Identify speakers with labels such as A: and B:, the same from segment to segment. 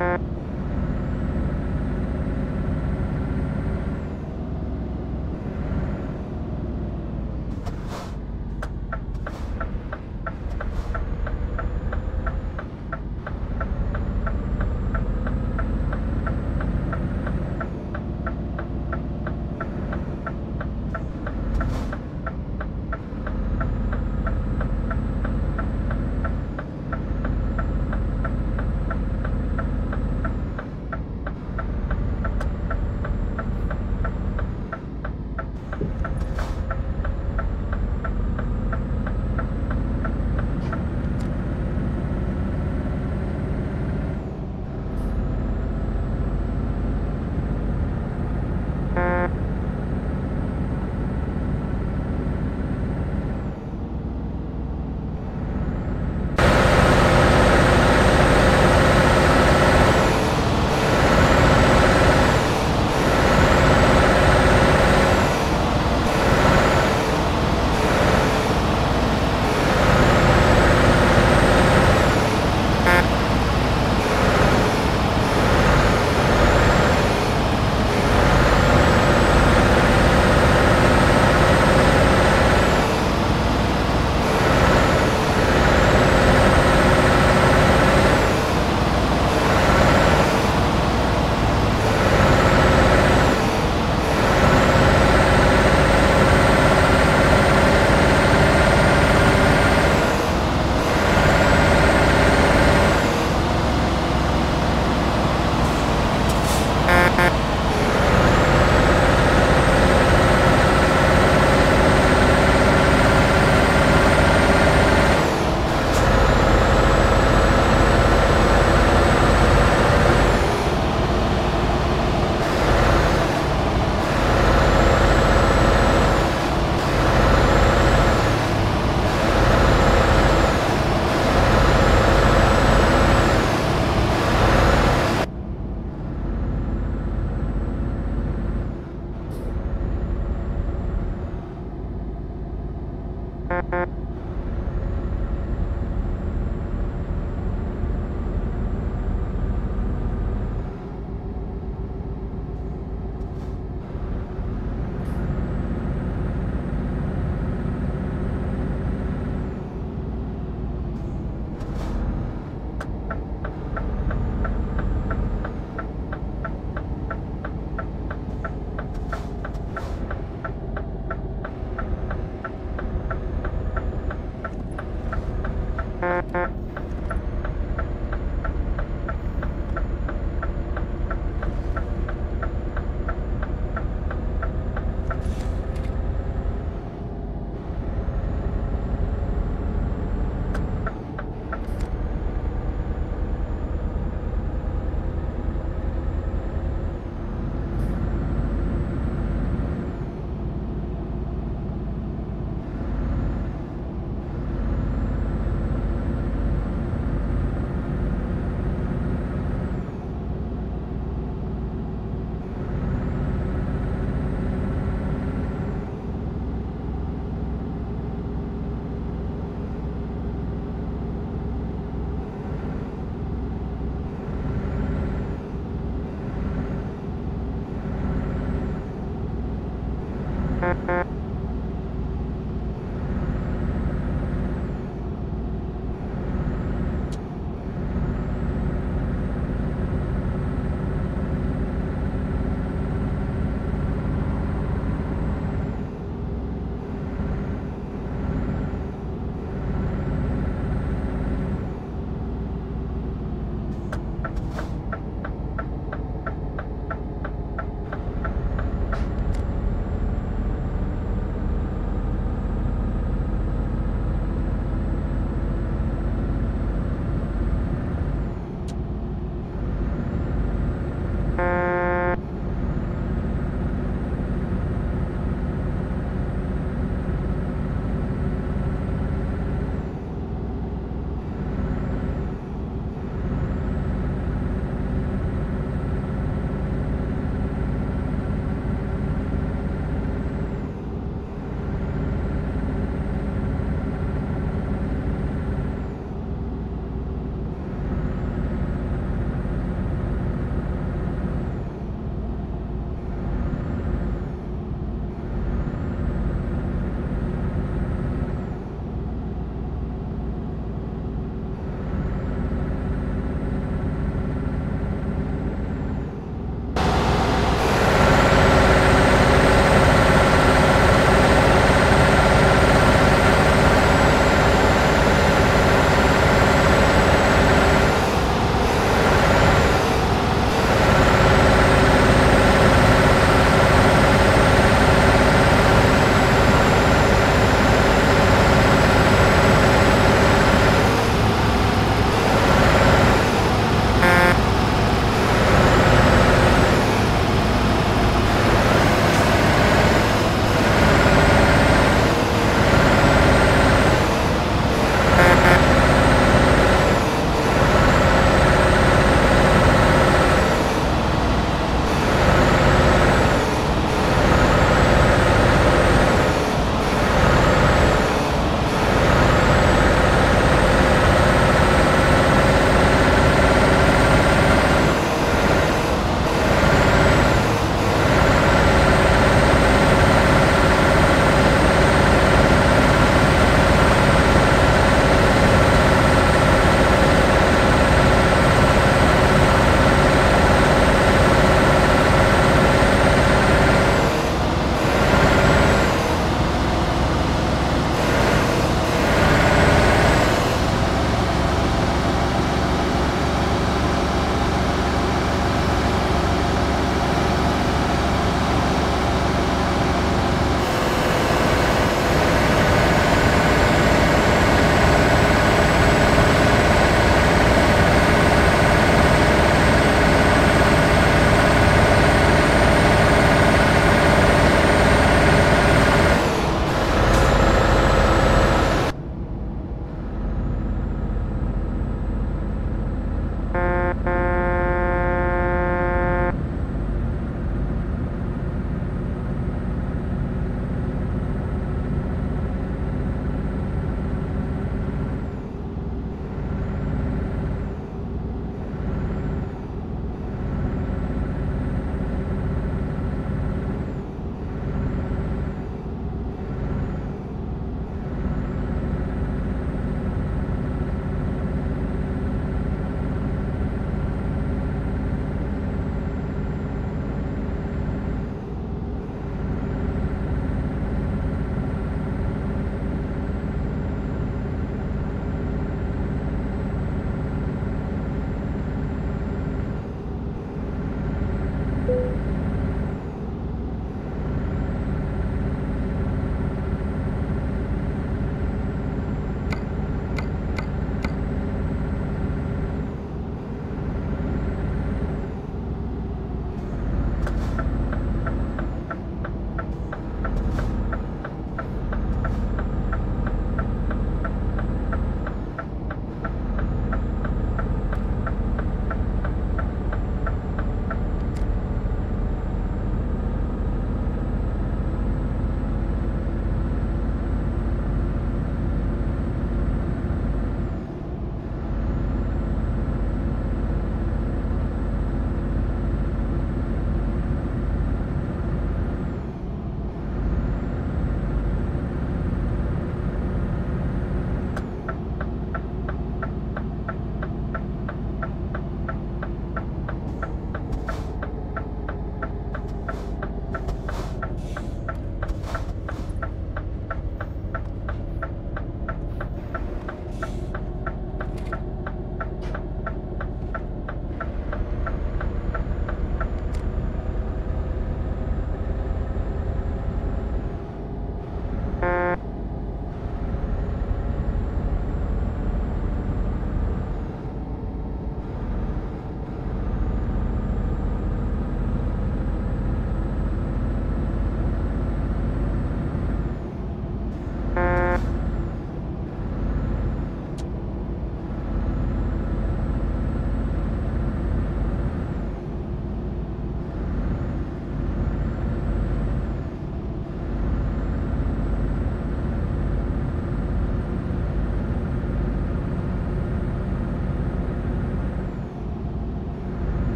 A: you.
B: Thank you. Uh-huh.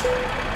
C: Thank you.